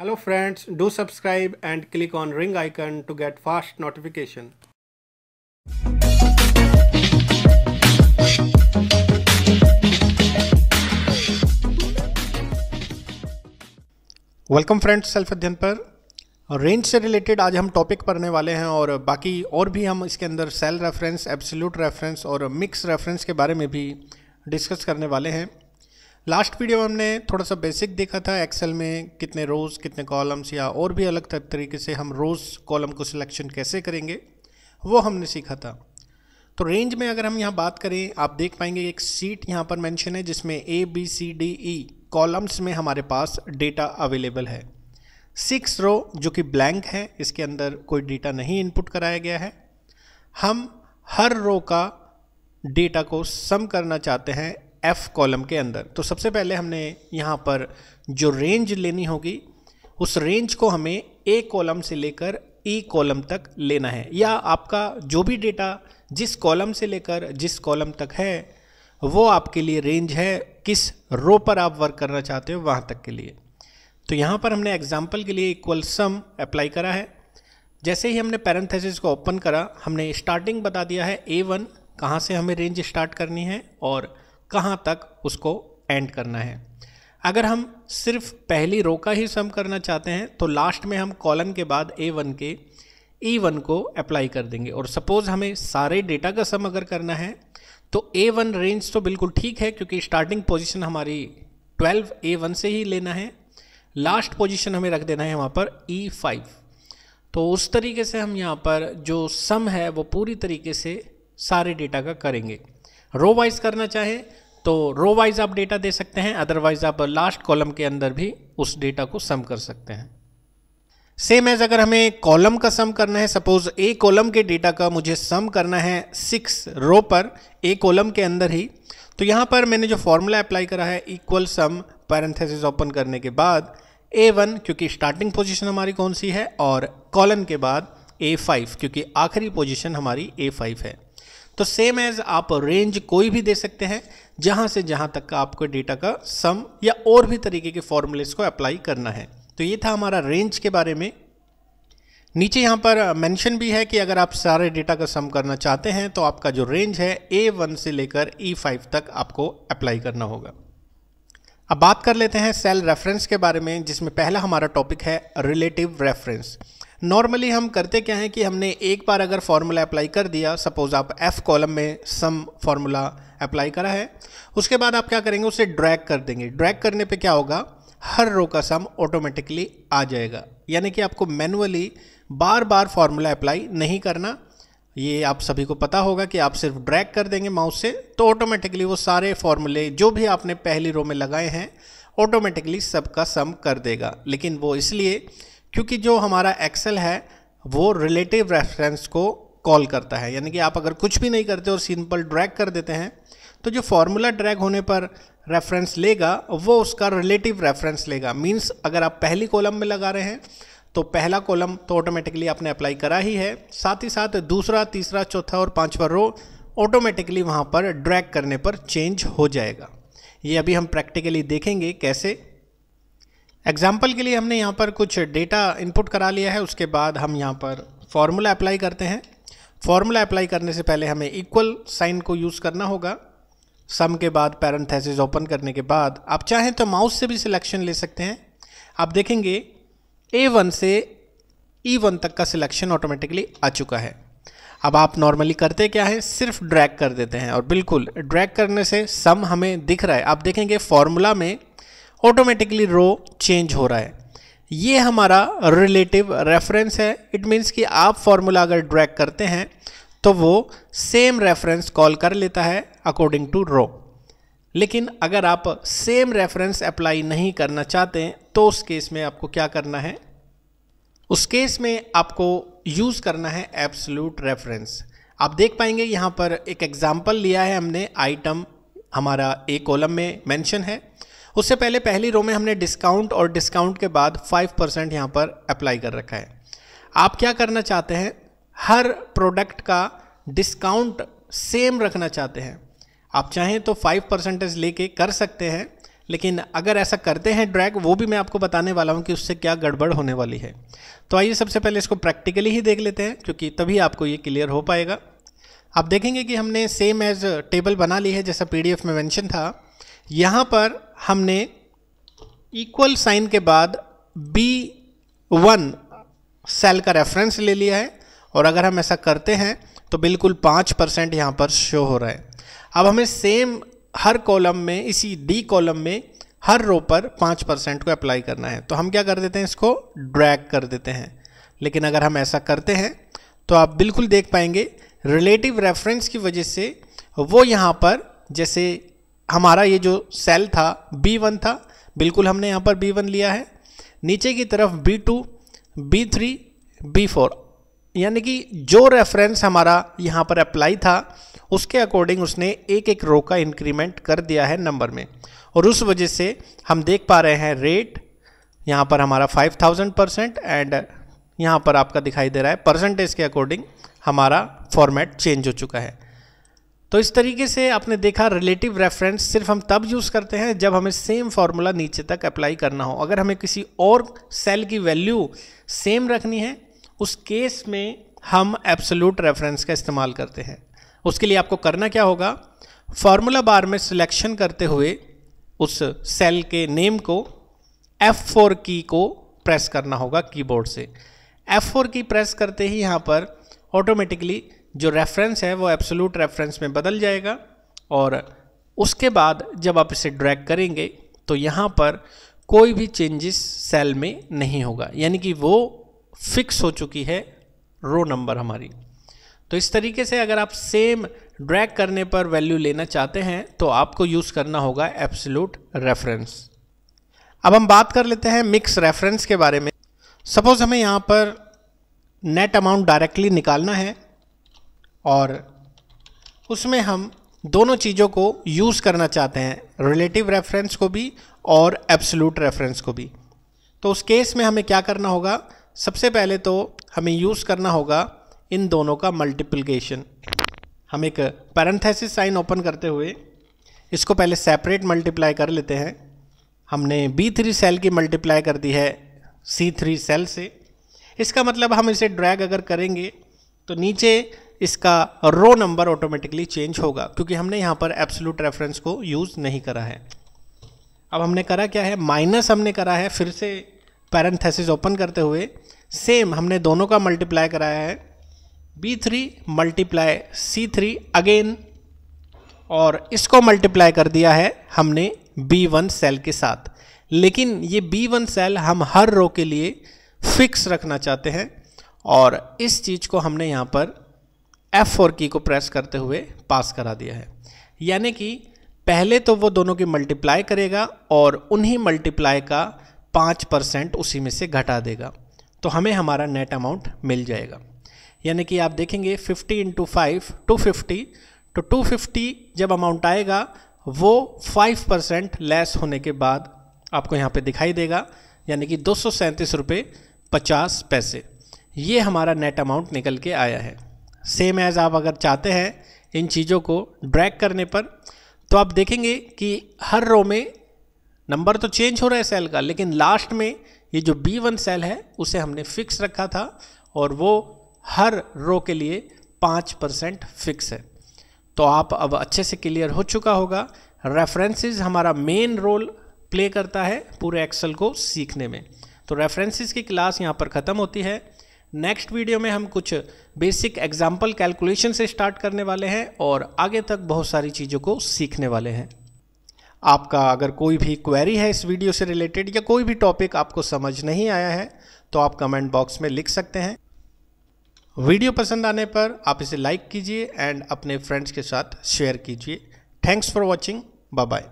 Hello friends, do subscribe and click on ring icon to get fast notification. Welcome friends self अध्ययन पर range से related आज हम topic पढ़ने वाले हैं और बाकी और भी हम इसके अंदर सेल रेफरेंस एब्सोल्यूट रेफरेंस और मिक्स रेफरेंस के बारे में भी डिस्कस करने वाले हैं लास्ट वीडियो में हमने थोड़ा सा बेसिक देखा था एक्सेल में कितने रोज़ कितने कॉलम्स या और भी अलग तरीके से हम रोज़ कॉलम को सिलेक्शन कैसे करेंगे, वो हमने सीखा था। तो रेंज में अगर हम यहाँ बात करें, आप देख पाएँगे एक सीट यहाँ पर मेंशन है, जिसमें A B C D E columns में हमारे पास डेटा अवेलेबल है। सिक्स रो जो कि ब्लैंक है, इसके अंदर कोई डेटा नहीं इनपुट कराया गया है। हम हर रो का डेटा को सम करना चाहते हैं एफ़ कॉलम के अंदर। तो सबसे पहले हमने यहाँ पर जो रेंज लेनी होगी, उस रेंज को हमें ए कॉलम से लेकर ई कॉलम तक लेना है। या आपका जो भी डेटा जिस कॉलम से लेकर जिस कॉलम तक है, वो आपके लिए रेंज है, किस रो पर आप वर्क करना चाहते हो वहाँ तक के लिए। तो यहाँ पर हमने एग्ज़ाम्पल के लिए इक्वल सम अप्लाई करा है। जैसे ही हमने पैरेंथेसिस को ओपन करा, हमने स्टार्टिंग बता दिया है ए वन कहाँ से हमें रेंज स्टार्ट करनी है और कहाँ तक उसको एंड करना है। अगर हम सिर्फ़ पहली रो का ही सम करना चाहते हैं तो लास्ट में हम कॉलन के बाद ए वन के ई e वन को अप्लाई कर देंगे। और सपोज़ हमें सारे डेटा का सम अगर करना है तो ए वन रेंज तो बिल्कुल ठीक है, क्योंकि स्टार्टिंग पोजीशन हमारी ट्वेल्व ए वन से ही लेना है। लास्ट पोजीशन हमें रख देना है वहाँ पर ई e फाइव तो उस तरीके से हम यहाँ पर जो सम है, वो पूरी तरीके से सारे डेटा का करेंगे। रो वाइज करना चाहे तो रो वाइज आप डेटा दे सकते हैं अदरवाइज़ आप लास्ट कॉलम के अंदर भी उस डेटा को सम कर सकते हैं। सेम एज अगर हमें कॉलम का सम करना है सपोज़ ए कॉलम के डेटा का मुझे सम करना है सिक्स रो पर ए कॉलम के अंदर ही तो यहाँ पर मैंने जो फॉर्मूला अप्लाई करा है इक्वल सम पैरेंथेसिस ओपन करने के बाद ए वन क्योंकि स्टार्टिंग पोजीशन हमारी कौन सी है, और कॉलन के बाद ए फाइव क्योंकि आखिरी पोजीशन हमारी ए फाइव है। तो सेम एज आप रेंज कोई भी दे सकते हैं, जहाँ से जहाँ तक का आपको डेटा का सम या और भी तरीके के फॉर्मूलेस को अप्लाई करना है। तो ये था हमारा रेंज के बारे में। नीचे यहाँ पर मेंशन भी है कि अगर आप सारे डेटा का सम करना चाहते हैं तो आपका जो रेंज है ए वन से लेकर ई e फाइव तक आपको अप्लाई करना होगा। अब बात कर लेते हैं सेल रेफरेंस के बारे में, जिसमें पहला हमारा टॉपिक है रिलेटिव रेफरेंस नॉर्मली हम करते क्या हैं कि हमने एक बार अगर फार्मूला अप्लाई कर दिया सपोज़ आप एफ़ कॉलम में सम फार्मूला अप्लाई करा है, उसके बाद आप क्या करेंगे, उसे ड्रैग कर देंगे। ड्रैग करने पे क्या होगा? हर रो का सम ऑटोमेटिकली आ जाएगा। यानी कि आपको मैनुअली बार बार फार्मूला अप्लाई नहीं करना। ये आप सभी को पता होगा कि आप सिर्फ़ ड्रैग कर देंगे माउस से तो ऑटोमेटिकली वो सारे फॉर्मूले जो भी आपने पहली रो में लगाए हैं ऑटोमेटिकली सबका सम कर देगा। लेकिन वो इसलिए क्योंकि जो हमारा एक्सेल है, वो रिलेटिव रेफरेंस को कॉल करता है। यानी कि आप अगर कुछ भी नहीं करते और सिंपल ड्रैग कर देते हैं तो जो फॉर्मूला ड्रैग होने पर रेफरेंस लेगा, वो उसका रिलेटिव रेफरेंस लेगा। मींस अगर आप पहली कॉलम में लगा रहे हैं तो पहला कॉलम तो ऑटोमेटिकली आपने अप्लाई करा ही है। साथ ही साथ दूसरा, तीसरा, चौथा और पाँचवा रो ऑटोमेटिकली वहाँ पर ड्रैग करने पर चेंज हो जाएगा। ये अभी हम प्रैक्टिकली देखेंगे कैसे एग्ज़ाम्पल के लिए हमने यहाँ पर कुछ डेटा इनपुट करा लिया है, उसके बाद हम यहाँ पर फॉर्मूला अप्लाई करते हैं। फॉर्मूला अप्लाई करने से पहले हमें इक्वल साइन को यूज़ करना होगा। सम के बाद पैरेंथेसिस ओपन करने के बाद, आप चाहें तो माउस से भी सिलेक्शन ले सकते हैं। आप देखेंगे ए वन से ई e वन तक का सिलेक्शन ऑटोमेटिकली आ चुका है। अब आप नॉर्मली करते क्या है? सिर्फ़ ड्रैग कर देते हैं और बिल्कुल ड्रैग करने से सम हमें दिख रहा है। आप देखेंगे फॉर्मूला में ऑटोमेटिकली रो चेंज हो रहा है। ये हमारा रिलेटिव रेफरेंस है। इट मीन्स कि आप फॉर्मूला अगर ड्रैग करते हैं तो वो सेम रेफरेंस कॉल कर लेता है अकॉर्डिंग टू रो लेकिन अगर आप सेम रेफरेंस अप्लाई नहीं करना चाहते तो उस केस में आपको क्या करना है? उस केस में आपको यूज़ करना है एब्सोल्यूट रेफरेंस आप देख पाएँगे यहाँ पर एक एग्ज़ाम्पल लिया है हमने आइटम हमारा ए कॉलम में मेंशन है। उससे पहले पहली रो में हमने डिस्काउंट और डिस्काउंट के बाद फाइव परसेंट यहाँ पर अप्लाई कर रखा है। आप क्या करना चाहते हैं? हर प्रोडक्ट का डिस्काउंट सेम रखना चाहते हैं। आप चाहें तो फाइव परसेंटेज लेके कर सकते हैं, लेकिन अगर ऐसा करते हैं ड्रैग वो भी मैं आपको बताने वाला हूँ कि उससे क्या गड़बड़ होने वाली है। तो आइए सबसे पहले इसको प्रैक्टिकली ही देख लेते हैं, क्योंकि तभी आपको ये क्लियर हो पाएगा। आप देखेंगे कि हमने सेम एज टेबल बना ली है, जैसा पीडीएफ में मेंशन था। यहाँ पर हमने इक्वल साइन के बाद बी वन सेल का रेफरेंस ले लिया है। और अगर हम ऐसा करते हैं तो बिल्कुल पाँच परसेंट यहाँ पर शो हो रहा है। अब हमें सेम हर कॉलम में, इसी डी कॉलम में हर रो पर पाँच परसेंट को अप्लाई करना है। तो हम क्या कर देते हैं, इसको ड्रैग कर देते हैं। लेकिन अगर हम ऐसा करते हैं तो आप बिल्कुल देख पाएँगे रिलेटिव रेफरेंस की वजह से वो यहाँ पर, जैसे हमारा ये जो सेल था बी वन था, बिल्कुल हमने यहाँ पर बी वन लिया है। नीचे की तरफ़ B two B three B four यानी कि जो रेफरेंस हमारा यहाँ पर अप्लाई था, उसके अकॉर्डिंग उसने एक एक रो का इंक्रीमेंट कर दिया है नंबर में। और उस वजह से हम देख पा रहे हैं रेट यहाँ पर हमारा 5000 परसेंट एंड यहाँ पर आपका दिखाई दे रहा है। परसेंटेज के अकॉर्डिंग हमारा फॉर्मेट चेंज हो चुका है। तो इस तरीके से आपने देखा रिलेटिव रेफरेंस सिर्फ़ हम तब यूज़ करते हैं जब हमें सेम फार्मूला नीचे तक अप्लाई करना हो। अगर हमें किसी और सेल की वैल्यू सेम रखनी है, उस केस में हम एब्सोल्यूट रेफरेंस का इस्तेमाल करते हैं। उसके लिए आपको करना क्या होगा? फार्मूला बार में सिलेक्शन करते हुए उस सेल के नेम को F4 की को प्रेस करना होगा कीबोर्ड से। F4 की प्रेस करते ही यहाँ पर ऑटोमेटिकली जो रेफरेंस है वो एब्सोल्यूट रेफरेंस में बदल जाएगा और उसके बाद जब आप इसे ड्रैग करेंगे तो यहाँ पर कोई भी चेंजेस सेल में नहीं होगा। यानी कि वो फिक्स हो चुकी है रो नंबर हमारी। तो इस तरीके से अगर आप सेम ड्रैग करने पर वैल्यू लेना चाहते हैं तो आपको यूज़ करना होगा एब्सोल्यूट रेफरेंस अब हम बात कर लेते हैं मिक्स रेफरेंस के बारे में। सपोज़ हमें यहाँ पर नेट अमाउंट डायरेक्टली निकालना है। और उसमें हम दोनों चीज़ों को यूज़ करना चाहते हैं रिलेटिव रेफरेंस को भी और एब्सोल्यूट रेफरेंस को भी। तो उस केस में हमें क्या करना होगा? सबसे पहले तो हमें यूज़ करना होगा इन दोनों का मल्टीप्लिकेशन हम एक पैरेंथेसिस साइन ओपन करते हुए इसको पहले सेपरेट मल्टीप्लाई कर लेते हैं। हमने बी थ्री सेल की मल्टीप्लाई कर दी है सी थ्री सेल से। इसका मतलब हम इसे ड्रैग अगर करेंगे तो नीचे इसका रो नंबर ऑटोमेटिकली चेंज होगा, क्योंकि हमने यहाँ पर एब्सोल्यूट रेफरेंस को यूज़ नहीं करा है। अब हमने करा क्या है? माइनस हमने करा है, फिर से पैरेंथेसिस ओपन करते हुए सेम हमने दोनों का मल्टीप्लाई कराया है। B three multiply C three again और इसको मल्टीप्लाई कर दिया है हमने बी वन सेल के साथ। लेकिन ये बी वन सेल हम हर रो के लिए फिक्स रखना चाहते हैं, और इस चीज़ को हमने यहाँ पर F4 की को प्रेस करते हुए पास करा दिया है। यानी कि पहले तो वो दोनों की मल्टीप्लाई करेगा और उन्हीं मल्टीप्लाई का पाँच परसेंट उसी में से घटा देगा। तो हमें हमारा नेट अमाउंट मिल जाएगा। यानी कि आप देखेंगे 50 इंटू फाइव टू तो 250 जब अमाउंट आएगा, वो 5 परसेंट लेस होने के बाद आपको यहाँ पे दिखाई देगा, यानी कि दो सौ पैसे। ये हमारा नेट अमाउंट निकल के आया है। सेम एज़ आप अगर चाहते हैं इन चीज़ों को ड्रैग करने पर तो आप देखेंगे कि हर रो में नंबर तो चेंज हो रहा है सेल का, लेकिन लास्ट में ये जो बी वन सेल है, उसे हमने फिक्स रखा था और वो हर रो के लिए पाँच परसेंट फिक्स है। तो आप अब अच्छे से क्लियर हो चुका होगा। रेफरेंसेस हमारा मेन रोल प्ले करता है पूरे एक्सेल को सीखने में। तो रेफरेंसेस की क्लास यहाँ पर ख़त्म होती है। नेक्स्ट वीडियो में हम कुछ बेसिक एग्ज़ाम्पल कैलकुलेशन से स्टार्ट करने वाले हैं और आगे तक बहुत सारी चीज़ों को सीखने वाले हैं। आपका अगर कोई भी क्वेरी है इस वीडियो से रिलेटेड या कोई भी टॉपिक आपको समझ नहीं आया है तो आप कमेंट बॉक्स में लिख सकते हैं। वीडियो पसंद आने पर आप इसे लाइक कीजिए एंड अपने फ्रेंड्स के साथ शेयर कीजिए। Thanks for watching bye bye